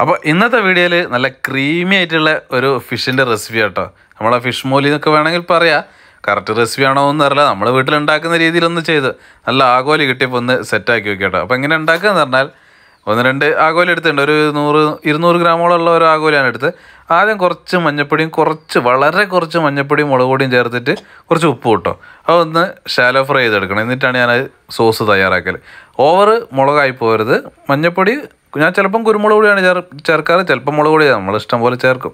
അപ്പോൾ ഇന്നത്തെ വീഡിയോയിൽ നല്ല ക്രീമി ആയിട്ടുള്ള ഒരു ഫിഷിന്റെ റെസിപ്പി കേട്ടോ നമ്മളെ ഫിഷ് മോലി എന്നൊക്കെ വേണമെങ്കിൽ പറയാം. കറക്റ്റ് റെസിപ്പി ആണോ എന്ന് അറിയില്ല. നമ്മൾ വീട്ടിലുണ്ടാക്കുന്ന രീതിയിലൊന്ന് ചെയ്ത് നല്ല ആഗോലി കിട്ടിയപ്പോൾ ഒന്ന് സെറ്റാക്കി വെക്കട്ടോ അപ്പോൾ എങ്ങനെ ഉണ്ടാക്കുക എന്ന് പറഞ്ഞാൽ ഒന്ന് രണ്ട് ആഗോലി എടുത്തിട്ടുണ്ട്. ഒരു നൂറ് ഇരുന്നൂറ് ഗ്രാമോളമുള്ള ഒരു ആഗോലിയാണ് എടുത്ത് ആദ്യം കുറച്ച് മഞ്ഞപ്പൊടിയും കുറച്ച് വളരെ കുറച്ച് മഞ്ഞപ്പൊടിയും മുളക് പൊടിയും ചേർത്തിട്ട് കുറച്ച് ഉപ്പ് കിട്ടോ അതൊന്ന് ഷാലോ ഫ്രൈ ചെയ്തെടുക്കണം. എന്നിട്ടാണ് ഞാൻ സോസ് തയ്യാറാക്കൽ ഓവർ മുളകായി പോരുത്. മഞ്ഞപ്പൊടി ഞാൻ ചിലപ്പം കുരുമുളക് പൊടിയാണ് ചേർ ചേർക്കാറ് ചിലപ്പം മുളക് പൊടി നമ്മൾ ഇഷ്ടം പോലെ ചേർക്കും.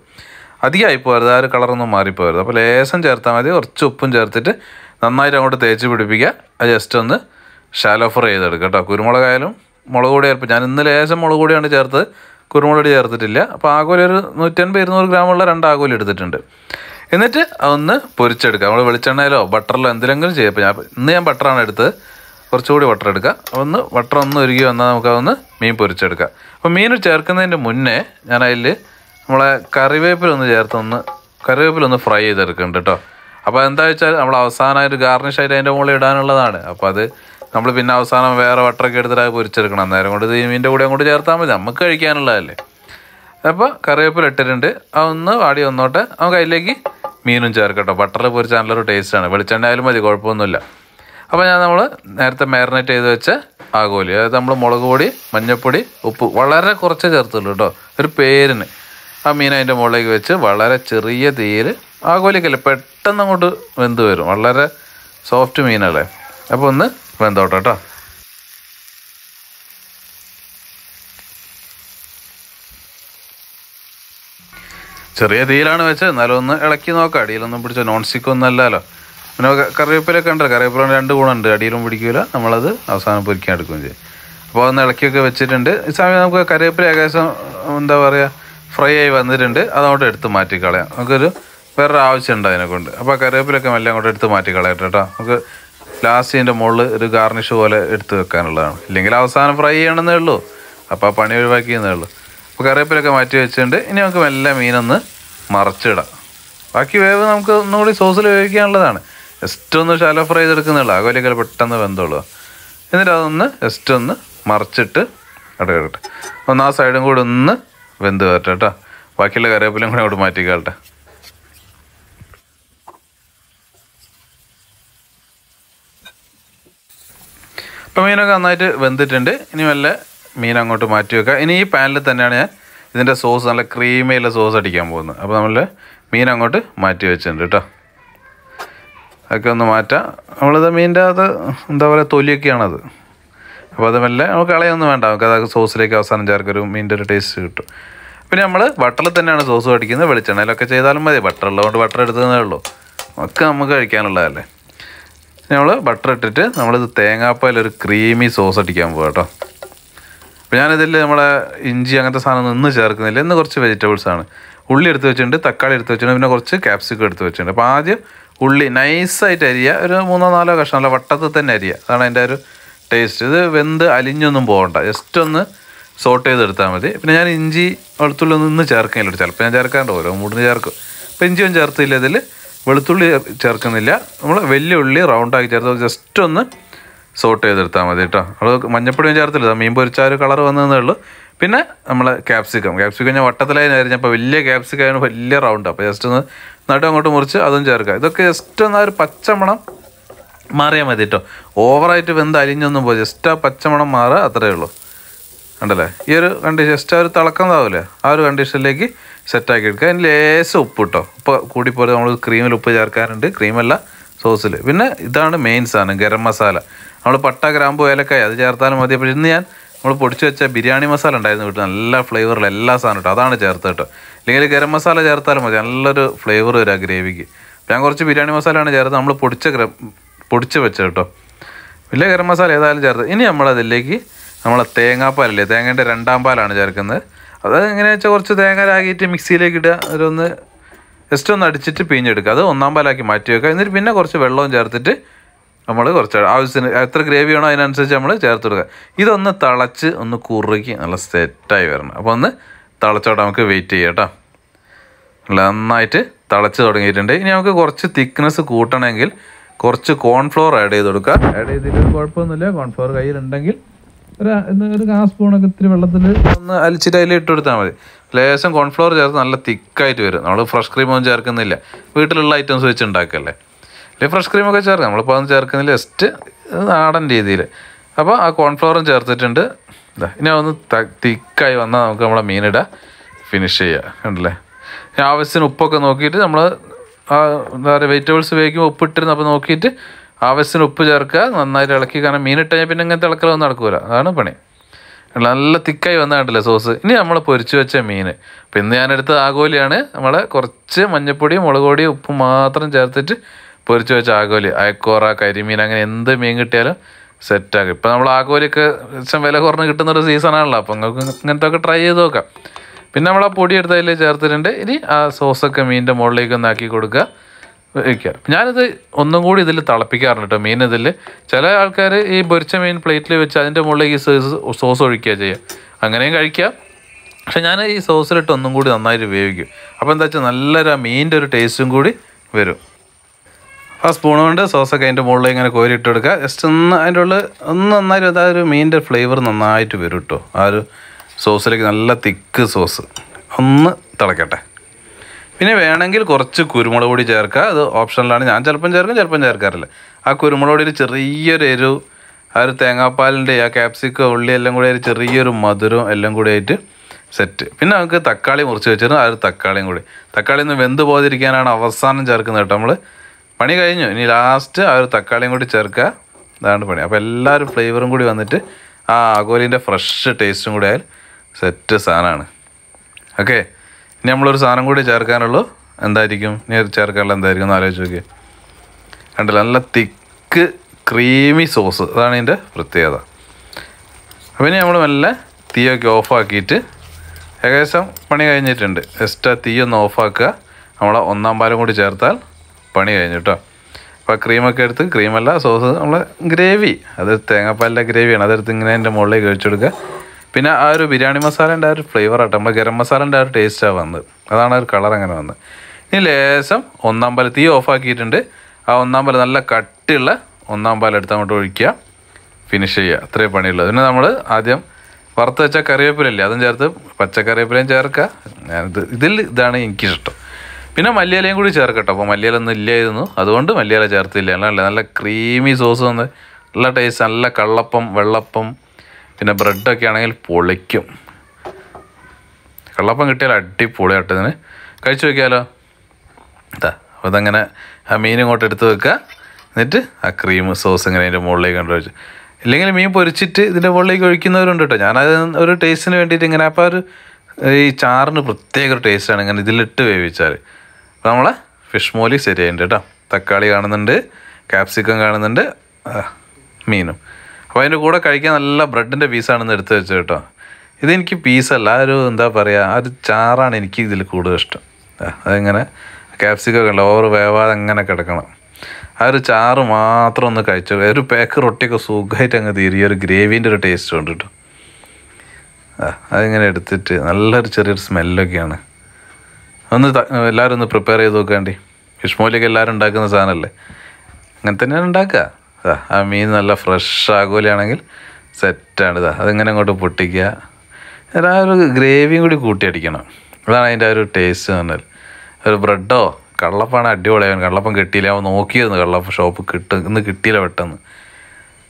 അധികമായി പോരുത് ആ ഒരു കളറൊന്നും മാറിപ്പോരുത്. അപ്പോൾ ലേശം ചേർത്താൽ മതി. കുറച്ച് ഉപ്പും ചേർത്തിട്ട് നന്നായിട്ട് അങ്ങോട്ട് തേച്ച് പിടിപ്പിക്കുക. അത് ജസ്റ്റ് ഒന്ന് ഷാലോ ഫ്രൈ ചെയ്തെടുക്കുക കേട്ടോ. കുരുമുളകായാലും മുളക് പൊടി ചേർപ്പ് ഞാൻ ഇന്ന് ലേശം മുളക് പൊടിയാണ് ചേർത്തത്. കുരുമുളക് ചേർത്തിട്ടില്ല. അപ്പോൾ ആകോലി ഒരു നൂറ്റൻപത് ഇരുന്നൂറ് ഗ്രാമുള്ള രണ്ട് ആകോലി എടുത്തിട്ടുണ്ട്. എന്നിട്ട് അതൊന്ന് പൊരിച്ചെടുക്കുക. നമ്മൾ വെളിച്ചെണ്ണയിലോ ബട്ടറിലോ എന്തെങ്കിലും ചെയ്യാം. ഇപ്പോൾ ഞാൻ ഇന്ന് ഞാൻ ബട്ടറാണ് എടുത്തത്. കുറച്ചുകൂടി വട്ടർ എടുക്കുക. ഒന്ന് വട്ടർ ഒന്ന് ഒരുക്കി വന്നാൽ നമുക്ക് അതൊന്ന് മീൻ പൊരിച്ചെടുക്കാം. അപ്പോൾ മീൻ ചേർക്കുന്നതിന്റെ മുന്നേ ഞാൻ അതിൽ നമ്മളെ കറിവേപ്പിലൊന്ന് ചേർത്തൊന്ന് കറിവേപ്പിലൊന്ന് ഫ്രൈ ചെയ്തെടുക്കുന്നുണ്ട് കേട്ടോ അപ്പോൾ എന്താ വെച്ചാൽ നമ്മൾ അവസാനമായിട്ട് ഗാർണിഷ് ആയിട്ട് അതിന്റെ മുകളിൽ ഇടാനുള്ളതാണ്. അപ്പോൾ അത് നമ്മൾ പിന്നെ അവസാനം വേറെ വട്ടറൊക്കെ എടുത്തിട്ട് അത് പൊരിച്ചെടുക്കണം. നേരം കൊണ്ട് ഈ മീന്റെ കൂടെ അങ്ങോട്ട് ചേർത്താൽ മതി. നമുക്ക് കഴിക്കാനുള്ളതല്ലേ. അപ്പോൾ കറിവേപ്പില ഇട്ടിട്ടുണ്ട്. അതൊന്ന് വാടി വന്നോട്ടെ. നമുക്ക് അതിലേക്ക് മീനും ചേർക്കട്ടോ ബട്ടറിൽ പൊരിച്ച നല്ലൊരു ടേസ്റ്റാണ് വെളിച്ചെണ്ണ ആയാലും മതി കുഴപ്പമൊന്നുമില്ല. അപ്പോൾ ഞാൻ നമ്മൾ നേരത്തെ മാരിനേറ്റ് ചെയ്ത് വെച്ച ആകോലി അതായത് നമ്മൾ മുളക് പൊടി മഞ്ഞൾപ്പൊടി ഉപ്പ് വളരെ കുറച്ച് ചേർത്തുള്ളൂ കേട്ടോ. ഒരു പേരിന്. ആ മീൻ അതിന്റെ മുകളിലേക്ക് വെച്ച് വളരെ ചെറിയ തീയിൽ ആകോലിക്കല്ല പെട്ടെന്ന് അങ്ങോട്ട് വെന്ത് വരും. വളരെ സോഫ്റ്റ് മീനല്ലേ? അപ്പോൾ ഒന്ന് വെന്തോട്ടെ കേട്ടോ. ചെറിയ തീയിലാണ് വെച്ചത്. എന്നാലും ഒന്ന് ഇളക്കി നോക്കാം. അടിയിലൊന്നും പിടിച്ച നോൺ സ്റ്റിക്ക് അല്ലല്ലോ. പിന്നെ കറിവേപ്പിലൊക്കെ ഉണ്ട് കറിവേപ്പില രണ്ട് ഗുണമുണ്ട്. അടിയിലും പിടിക്കില്ല നമ്മളത് അവസാനം പൊരിക്കാൻ എടുക്കുകയും ചെയ്യും. അപ്പോൾ ഒന്ന് ഇളക്കിയൊക്കെ വെച്ചിട്ടുണ്ട്. ഈ സമയം നമുക്ക് കറിവേപ്പില ഏകദേശം എന്താ പറയുക ഫ്രൈ ആയി വന്നിട്ടുണ്ട്. അതങ്ങോട്ട് എടുത്ത് മാറ്റിക്കളയാം നമുക്കൊരു വേറൊരു ആവശ്യമുണ്ട് അതിനെ കൊണ്ട്. അപ്പോൾ കറിവേപ്പിലൊക്കെ മെല്ലെ അങ്ങോട്ട് എടുത്ത് മാറ്റിക്കളയട്ടെ കേട്ടോ. നമുക്ക് ലാസ്റ്റ് ഇതിന്റെ മുകളിൽ ഒരു ഗാർണിഷ് പോലെ എടുത്ത് വെക്കാനുള്ളതാണ്. ഇല്ലെങ്കിൽ അവസാനം ഫ്രൈ ചെയ്യണമെന്നേ ഉള്ളൂ. അപ്പോൾ ആ പണി ഒഴിവാക്കിയെന്നേ ഉള്ളൂ. അപ്പോൾ കറിവേപ്പിലൊക്കെ മാറ്റി വെച്ചിട്ടുണ്ട്. ഇനി നമുക്ക് മെല്ലെ മീനൊന്ന് മറച്ചിടാം. ബാക്കി വേവ് നമുക്ക് ഒന്നുകൂടി സോസിൽ വേവിക്കാനുള്ളതാണ്. ജസ്റ്റ് ഒന്ന് ഷാലോ ഫ്രൈ ചെയ്തെടുക്കുന്നുള്ളൂ. അകോലിയൊക്കെ പെട്ടെന്ന് വെന്തോളൂ എന്നിട്ട് അതൊന്ന് ജസ്റ്റ് ഒന്ന് മറിച്ചിട്ട് ഇടയിട്ടെ ഒന്ന് ആ സൈഡും കൂടെ ഒന്ന് വെന്ത് വരട്ടെ കേട്ടോ. ബാക്കിയുള്ള കറിവേപ്പിലും കൂടെ അങ്ങോട്ട് മാറ്റിക്കാട്ടെ ഇപ്പം മീനൊക്കെ നന്നായിട്ട് വെന്തിട്ടുണ്ട്. ഇനി വല്ല മീൻ അങ്ങോട്ട് മാറ്റി വെക്കുക ഇനി ഈ പാനിൽ തന്നെയാണ് ഞാൻ ഇതിന്റെ സോസ് നല്ല ക്രീമിയുള്ള സോസ് അടിക്കാൻ പോകുന്നത്. അപ്പോൾ നമ്മൾ മീൻ അങ്ങോട്ട് മാറ്റി വെച്ചിട്ടുണ്ട് കേട്ടോ. അതൊക്കെ ഒന്ന് മാറ്റാം. നമ്മളിത് മീനിന്റെ അത് എന്താ പറയുക തൊലിയൊക്കെയാണത്. അപ്പോൾ അത് മെല്ലെ നമുക്ക് കളയൊന്നും വേണ്ട. നമുക്ക് അത് സോസിലേക്ക് അവസാനം ചേർക്കൊരു മീനിന്റെ ഒരു ടേസ്റ്റ് കിട്ടും. പിന്നെ നമ്മൾ ബട്ടറിൽ തന്നെയാണ് സോസ് അടിക്കുന്നത് വെളിച്ചെണ്ണയിലൊക്കെ ചെയ്താലും മതി. ബട്ടർ ഉള്ളതുകൊണ്ട് ബട്ടർ എടുത്തതേ ഉള്ളൂ. ഒക്കെ നമുക്ക് കഴിക്കാനുള്ളതല്ലേ. നമ്മൾ ബട്ടർ ഇട്ടിട്ട് നമ്മളിത് തേങ്ങാപ്പാൽ ഒരു ക്രീമി സോസ് അടിക്കാൻ പോകാം കേട്ടോ. അപ്പോൾ ഞാനിതിൽ നമ്മളെ ഇഞ്ചി അങ്ങനത്തെ സാധനം ഒന്നും ചേർക്കുന്നില്ല. ഇന്ന് കുറച്ച് വെജിറ്റബിൾസ് ആണ്. ഉള്ളി എടുത്ത് വെച്ചിട്ടുണ്ട് തക്കാളി എടുത്ത് വെച്ചിട്ടുണ്ട് പിന്നെ കുറച്ച് ക്യാപ്സിക്കം എടുത്ത് വെച്ചിട്ടുണ്ട്. അപ്പോൾ ആദ്യം ഉള്ളി നൈസായിട്ട് അരിയുക ഒരു മൂന്നോ നാലോ കഷ്ണം അല്ല വട്ടത്തിൽ തന്നെ അരിയുക അതാണ് അതിന്റെ ഒരു ടേസ്റ്റ് ഇത് വെന്ത് അലിഞ്ഞൊന്നും പോകണ്ട. ജസ്റ്റ് ഒന്ന് സോട്ട് ചെയ്തെടുത്താൽ മതി. പിന്നെ ഞാൻ ഇഞ്ചി വെളുത്തുള്ളി ഒന്നും ഇന്ന് ചേർക്കുന്നില്ല. ചിലപ്പോൾ ഞാൻ ചേർക്കാണ്ട് ഓരോ മൂടിന് ചേർക്കും. അപ്പോൾ ഇഞ്ചിയൊന്നും ചേർത്തില്ല ഇതിൽ. വെളുത്തുള്ളി ചേർക്കുന്നില്ല. നമ്മൾ വലിയ ഉള്ളി റൗണ്ടാക്കി ചേർത്ത് ജസ്റ്റ് ഒന്ന് സോട്ട് ചെയ്തെടുത്താൽ മതി കേട്ടോ. നമ്മൾ മഞ്ഞപ്പൊടിയും ചേർത്തില്ല. മീൻ പൊരിച്ച ഒരു കളർ വന്നതേ ഉള്ളൂ. പിന്നെ നമ്മൾ ക്യാപ്സിക്കം ക്യാപ്സിക്കം ഞാൻ വട്ടത്തിലായി അരിഞ്ഞപ്പോൾ വലിയ ക്യാപ്സിക്കം ആയിരുന്നു വലിയ റൗണ്ട് അപ്പോൾ ജസ്റ്റ് ഒന്ന് നടും അങ്ങോട്ട് മുറിച്ച് അതും ചേർക്കുക. ഇതൊക്കെ ജസ്റ്റ് ഒന്ന് ആ ഒരു പച്ചമണം മാറിയാൽ മതി കേട്ടോ ഓവറായിട്ട് വെന്ത് അലിഞ്ഞൊന്നും പോയി ജസ്റ്റ് ആ പച്ചമണം മാറുക അത്രയേ ഉള്ളൂ. ഉണ്ടല്ലേ ഈ ഒരു കണ്ടീഷൻ ജസ്റ്റ് ആ ഒരു തിളക്കുന്നതാവില്ലേ ആ ഒരു കണ്ടീഷനിലേക്ക് സെറ്റാക്കി എടുക്കുക. അതിന് ലേശം ഉപ്പ് കിട്ടോ കൂടി കൂടിപ്പോലെ നമ്മൾ ക്രീമിൽ ഉപ്പ് ചേർക്കാറുണ്ട്. ക്രീമല്ല സോസിൽ പിന്നെ ഇതാണ് മെയിൻ സാധനം ഗരം മസാല. നമ്മൾ പട്ട ഗ്രാമ്പു ഏലക്കായ അത് ചേർത്താലും മതി. അപ്പോൾ ഇന്ന് ഞാൻ നമ്മൾ പൊടിച്ച് വെച്ച ബിരിയാണി മസാല ഉണ്ടായിരുന്നു വീട്ടിൽ നല്ല ഫ്ലേവറിൽ എല്ലാ സാധനം കേട്ടോ അതാണ് ചേർത്ത് കേട്ടോ അല്ലെങ്കിൽ ഗരം മസാല ചേർത്താലും മതി. നല്ലൊരു ഫ്ലേവർ വരും ആ ഗ്രേവിക്ക്. ഞാൻ കുറച്ച് ബിരിയാണി മസാലയാണ് ചേർത്ത് നമ്മൾ പൊടിച്ച പൊടിച്ച് വെച്ച കേട്ടോ. വലിയ ഗരം മസാല ഏതായാലും ചേർത്ത് ഇനി നമ്മളതിലേക്ക് നമ്മളെ തേങ്ങാപ്പാലല്ലേ? തേങ്ങേന്റെ രണ്ടാം പാലാണ് ചേർക്കുന്നത്. അത് എങ്ങനെയാണെന്ന് വെച്ചാൽ കുറച്ച് തേങ്ങ രാഗിയിട്ട് മിക്സിയിലേക്ക് ഇടുക. അതൊന്ന് ജസ്റ്റ് ഒന്ന് അടിച്ചിട്ട് പിഴിഞ്ഞെടുക്കുക. അത് ഒന്നാം പാലാക്കി മാറ്റി വെക്കുക. എന്നിട്ട് പിന്നെ കുറച്ച് വെള്ളവും ചേർത്തിട്ട് നമ്മൾ കുറച്ച് ആവശ്യത്തിന് എത്ര ഗ്രേവി വേണോ അതിനനുസരിച്ച് നമ്മൾ ചേർത്ത് കൊടുക്കുക. ഇതൊന്ന് തിളച്ച് ഒന്ന് കുറുക്കി നല്ല സെറ്റായി വരണം. അപ്പോൾ ഒന്ന് തിളച്ചോട്ടെ നമുക്ക് വെയിറ്റ് ചെയ്യാം കേട്ടോ. നന്നായിട്ട് തിളച്ച് തുടങ്ങിയിട്ടുണ്ട്. ഇനി നമുക്ക് കുറച്ച് തിക്നെസ് കൂട്ടണമെങ്കിൽ കുറച്ച് കോൺഫ്ലോർ ആഡ് ചെയ്ത് കൊടുക്കുക. ആഡ് ചെയ്തിട്ട് കുഴപ്പമൊന്നുമില്ല. കോൺഫ്ലോർ കയ്യിലുണ്ടെങ്കിൽ ഒരു ഒരു കാ സ്പൂണൊക്കെ ഇത്തിരി വെള്ളത്തിൽ ഒന്ന് അലിച്ചിട്ട് അതിൽ ഇട്ട് കൊടുത്താൽ മതി. ലേശം കോൺഫ്ലോർ ചേർത്ത് നല്ല തിക്കായിട്ട് വരും. നമ്മൾ ഫ്രഷ് ക്രീം ഒന്നും ചേർക്കുന്നില്ല. വീട്ടിലുള്ള ഐറ്റംസ് വെച്ച് ഉണ്ടാക്കല്ലേ. അല്ലെങ്കിൽ ഫ്രഷ് ക്രീമൊക്കെ ചേർക്കാം. നമ്മളിപ്പോൾ അതൊന്നും ചേർക്കുന്നില്ല ജസ്റ്റ് നാടൻ രീതിയിൽ. അപ്പോൾ ആ കോൺഫ്ലവറും ചേർത്തിട്ടുണ്ട്. ഇനി ഒന്ന് തിക്കായി വന്നാൽ നമുക്ക് നമ്മളെ മീനിടുക ഫിനിഷ് ചെയ്യുക കണ്ടില്ലേ? ആവശ്യത്തിന് ഉപ്പൊക്കെ നോക്കിയിട്ട് നമ്മൾ എന്താ പറയുക വെജിറ്റബിൾസ് ഉപയോഗിക്കുമ്പോൾ ഉപ്പിട്ടിരുന്ന അപ്പോൾ നോക്കിയിട്ട് ആവശ്യത്തിന് ഉപ്പ് ചേർക്കുക. നന്നായിട്ട് ഇളക്കി കാരണം മീനിട്ട് കഴിഞ്ഞാൽ പിന്നെ ഇങ്ങനത്തെ ഇളക്കലൊന്നും നടക്കൂല. അതാണ് പണി. നല്ല തിക്കായി വന്നാണ്ടല്ലേ സോസ് ഇനി നമ്മൾ പൊരിച്ചു വെച്ച മീൻ. അപ്പം ഇന്ന് ഞാനെടുത്ത ആഗോലിയാണ്. നമ്മൾ കുറച്ച് മഞ്ഞപ്പൊടി മുളക് പൊടി ഉപ്പ് മാത്രം ചേർത്തിട്ട് പൊരിച്ചു വെച്ച ആകോലി അയക്കോറ കരിമീൻ അങ്ങനെ എന്ത് മീൻ കിട്ടിയാലും സെറ്റാകും ഇപ്പം നമ്മൾ ആകോലിയൊക്കെ വില കുറഞ്ഞ് കിട്ടുന്ന ഒരു സീസണാണല്ലോ അപ്പം നിങ്ങൾക്ക് ഇങ്ങനത്തെ ഒക്കെ ട്രൈ ചെയ്ത് നോക്കാം. പിന്നെ നമ്മൾ ആ പൊടി എടുത്ത് അതിൽ ചേർത്തിട്ടുണ്ട്. ഇനി ആ സോസൊക്കെ മീനിന്റെ മുകളിലേക്ക് ഒന്ന് ആക്കി കൊടുക്കുക. വയ്ക്കുക ഞാനിത് ഒന്നും കൂടി ഇതിൽ തിളപ്പിക്കാറുണ്ട് കേട്ടോ മീൻ ഇതിൽ ചില ആൾക്കാർ ഈ പൊരിച്ച മീൻ പ്ലേറ്റിൽ വെച്ച് അതിന്റെ മുകളിലേക്ക് ഈ സോസ് സോസ് ഒഴിക്കുക ചെയ്യുക അങ്ങനെയും കഴിക്കാം. പക്ഷെ ഞാൻ ഈ സോസിലിട്ട് ഒന്നും കൂടി നന്നായിട്ട് ഉപയോഗിക്കും അപ്പോൾ എന്താ വെച്ചാൽ നല്ലൊരു മീനിന്റെ ഒരു ടേസ്റ്റും കൂടി വരും. ആ സ്പൂൺ കൊണ്ട് സോസൊക്കെ അതിന്റെ മുകളിൽ ഇങ്ങനെ കോരിയിട്ട് കൊടുക്കുക ജസ്റ്റ് ഒന്ന് അതിന്റെ ഉള്ളിൽ ഒന്ന് നന്നായിട്ട് അത് ഒരു മീനിന്റെ ഫ്ലേവർ നന്നായിട്ട് വരും കേട്ടോ ആ ഒരു സോസിലേക്ക് നല്ല തിക്ക് സോസ് ഒന്ന് തിളക്കട്ടെ. പിന്നെ വേണമെങ്കിൽ കുറച്ച് കുരുമുളക് പൊടി ചേർക്കുക. അത് ഓപ്ഷനിലാണ് ഞാൻ ചിലപ്പം ചേർക്കും ചിലപ്പം ചേർക്കാറില്ല. ആ കുരുമുളക് പൊടിയിൽ ചെറിയൊരു എരിവ് ആ ഒരു തേങ്ങാപ്പാലിന്റെ ആ ക്യാപ്സിക്കോ ഉള്ളി എല്ലാം കൂടി ഒരു ചെറിയൊരു മധുരം എല്ലാം കൂടി ആയിട്ട് സെറ്റ് പിന്നെ നമുക്ക് തക്കാളി മുറിച്ച് വെച്ചിരുന്നു. ആ ഒരു തക്കാളിയും കൂടി. തക്കാളി ഒന്ന് വെന്ത് പോകാതിരിക്കാനാണ് അവസാനം ചേർക്കുന്നത് കേട്ടോ നമ്മൾ പണി കഴിഞ്ഞു. ഇനി ലാസ്റ്റ് ആ ഒരു തക്കാളിയും കൂടി ചേർക്കുക. അതാണ് പണി. അപ്പോൾ എല്ലാവരും ഫ്ലേവറും കൂടി വന്നിട്ട് ആ ആഗോലിന്റെ ഫ്രഷ് ടേസ്റ്റും കൂടി ആയാൽ സെറ്റ് സാധനമാണ് ഓക്കെ ഇനി നമ്മളൊരു സാധനം കൂടി ചേർക്കാനുള്ളൂ. എന്തായിരിക്കും? ഇനി ചേർക്കാനുള്ള എന്തായിരിക്കും? എന്ന് ആലോചിച്ച് നോക്കിയേ. കണ്ടില്ല? നല്ല തിക്ക് ക്രീമി സോസ് അതാണ് ഇതിന്റെ പ്രത്യേകത. അപ്പോൾ ഇനി നമ്മൾ മെല്ലെ തീയൊക്കെ ഓഫാക്കിയിട്ട് ഏകദേശം പണി കഴിഞ്ഞിട്ടുണ്ട്. എക്സ്ട്രാ ആ തീ ഒന്ന് ഓഫാക്കുക നമ്മൾ ഒന്നാം പാലും കൂടി ചേർത്താൽ പണി കഴിഞ്ഞു കേട്ടോ അപ്പോൾ ക്രീമൊക്കെ എടുത്ത് ക്രീമല്ല സോസ് നമ്മൾ ഗ്രേവി. അത് തേങ്ങാപ്പാലിന്റെ ഗ്രേവിയാണ്. അതെടുത്ത് ഇങ്ങനെ അതിന്റെ മുകളിലേക്ക് ഒഴിച്ചെടുക്കുക. പിന്നെ ആ ഒരു ബിരിയാണി മസാലേന്റെ ആ ഒരു ഫ്ലേവർ ആട്ടോ. നമ്മൾ ഗരം മസാലേന്റെ ആ ഒരു ടേസ്റ്റാണ് വന്നത്. അതാണ് ആ ഒരു കളർ അങ്ങനെ വന്നത്. ഇനി ലേശം ഒന്നാം പാൽ തീ ഓഫാക്കിയിട്ടുണ്ട് ആ ഒന്നാം പാൽ നല്ല കട്ടിയുള്ള ഒന്നാം പാൽ എടുത്ത് അങ്ങോട്ട് ഒഴിക്കുക. ഫിനിഷ് ചെയ്യുക. അത്രേ പണിയുള്ളൂ. പിന്നെ നമ്മൾ ആദ്യം വറുത്ത് വെച്ച കറിവേപ്പിലല്ലേ അതും ചേർത്ത് പച്ചക്കറിവേപ്പിലയും ചേർക്കുക. ഞാനിത് ഇതിൽ ഇതാണ് എനിക്കിഷ്ടം. പിന്നെ മല്ലിയിലയും കൂടി ചേർക്കട്ടോ. അപ്പോൾ മല്ലിയില ഒന്നും ഇല്ലായിരുന്നു. അതുകൊണ്ട് മല്ലിയില ചേർത്തില്ല. നല്ല നല്ല ക്രീമി സോസ് വന്ന് നല്ല ടേസ്റ്റ് നല്ല കള്ളപ്പം വെള്ളപ്പം പിന്നെ ബ്രെഡൊക്കെ ആണെങ്കിൽ പൊളിക്കും. കള്ളപ്പം കിട്ടിയാൽ അടിപൊളി ഇതിന്. കഴിച്ചു വെക്കാമല്ലോ ഇതാ അപ്പോൾ ഇതങ്ങനെ ആ മീൻ ഇങ്ങോട്ട് എടുത്ത് വെക്കുക എന്നിട്ട് ആ ക്രീം സോസ് ഇങ്ങനെ അതിന്റെ മുകളിലേക്ക് കൊണ്ട് ഒഴിച്ച്. ഇല്ലെങ്കിൽ മീൻ പൊരിച്ചിട്ട് ഇതിന്റെ മുകളിലേക്ക് ഒഴിക്കുന്നവരുണ്ട് കേട്ടോ ഞാനത് ഒരു ടേസ്റ്റിന് വേണ്ടിയിട്ട് ഇങ്ങനെ അപ്പോൾ ഒരു ഈ ചാറിന് പ്രത്യേക ഒരു ടേസ്റ്റാണ് ഇങ്ങനെ ഇതിലിട്ട് വേവിച്ചാൽ അപ്പോൾ നമ്മളെ ഫിഷ് മോലി ശരിയായിട്ടുണ്ട് കേട്ടോ തക്കാളി കാണുന്നുണ്ട് ക്യാപ്സിക്കം കാണുന്നുണ്ട് മീനും. അപ്പോൾ അതിന്റെ കൂടെ കഴിക്കാൻ നല്ല ബ്രെഡിന്റെ പീസാണെന്ന് എടുത്ത് വെച്ചത് കേട്ടോ ഇതെനിക്ക് പീസല്ല ആ ഒരു എന്താ പറയുക ആ ഒരു ചാറാണ് എനിക്ക് ഇതിൽ കൂടുതൽ ഇഷ്ടം. അതിങ്ങനെ ക്യാപ്സിക്കൊക്കെ കണ്ട ഓവർ വേവാതെ അങ്ങനെ കിടക്കണം. ആ ഒരു ചാറ് മാത്രം ഒന്ന് കഴിച്ചു. ഒരു പേക്ക് റൊട്ടിയൊക്കെ സുഖമായിട്ട് അങ്ങ് തീരി. ഒരു ഗ്രേവീന്റെ ഒരു ടേസ്റ്റ് ഉണ്ട് കേട്ടോ അതിങ്ങനെ എടുത്തിട്ട് നല്ലൊരു ചെറിയൊരു സ്മെല്ലൊക്കെയാണ് ഒന്ന് എല്ലാവരും ഒന്ന് പ്രിപ്പയർ ചെയ്ത് നോക്കാണ്ടി ഫിഷ് മോലിയൊക്കെ എല്ലാവരും ഉണ്ടാക്കുന്ന സാധനമല്ലേ? അങ്ങനെ തന്നെയാണ് ഉണ്ടാക്കുക. അതാ ആ മീൻ നല്ല ഫ്രഷ് ആകുകയാണെങ്കിൽ സെറ്റാണ് ഇതാ അതിങ്ങനെ അങ്ങോട്ട് പൊട്ടിക്കുക. ആ ഒരു ഗ്രേവിയും കൂടി കൂട്ടി അടിക്കണം. അതാണ് അതിന്റെ ഒരു ടേസ്റ്റ് പറഞ്ഞാൽ. ഒരു ബ്രെഡോ കള്ളപ്പാണ് അടിപൊളിയാവും കള്ളപ്പം കിട്ടിയില്ല. അവൻ നോക്കിയിരുന്നു കള്ളപ്പം ഷോപ്പ് കിട്ടും ഇന്ന് കിട്ടിയില്ല പെട്ടെന്ന്.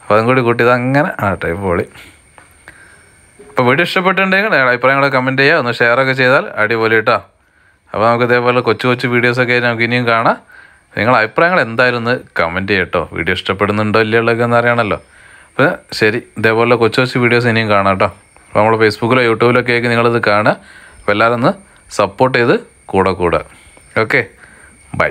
അപ്പോൾ അതും കൂടി കൂട്ടിയത് അങ്ങനെ ആ ടൈപ്പ് പൊളി. അപ്പോൾ വീഡിയോ ഇഷ്ടപ്പെട്ടിട്ടുണ്ടെങ്കിൽ അഭിപ്രായങ്ങളൊക്കെ കമന്റ് ചെയ്യുക. ഒന്ന് ഷെയറൊക്കെ ചെയ്താൽ അടിപൊളി കേട്ടോ. അപ്പോൾ നമുക്ക് ഇതേപോലെ കൊച്ചു കൊച്ചു വീഡിയോസൊക്കെ നമുക്ക് ഇനിയും കാണാം. നിങ്ങൾ അഭിപ്രായങ്ങൾ എന്തായാലും ഒന്ന് കമന്റ് ചെയ്യട്ടോ വീഡിയോ ഇഷ്ടപ്പെടുന്നുണ്ടോ ഇല്ലയോ ഉള്ളതൊക്കെ ഒന്ന് അറിയണമല്ലോ. അപ്പോൾ ശരി ഇതേപോലെ കൊച്ചു കൊച്ചു വീഡിയോസ് ഇനിയും കാണാം കേട്ടോ. അപ്പോൾ നമ്മൾ ഫേസ്ബുക്കിലോ യൂട്യൂബിലൊക്കെ ആയിരിക്കും നിങ്ങളിത് കാണുക. അപ്പോൾ എല്ലാവരും ഒന്ന് സപ്പോർട്ട് ചെയ്ത് കൂടെ കൂടെ ഓക്കെ ബൈ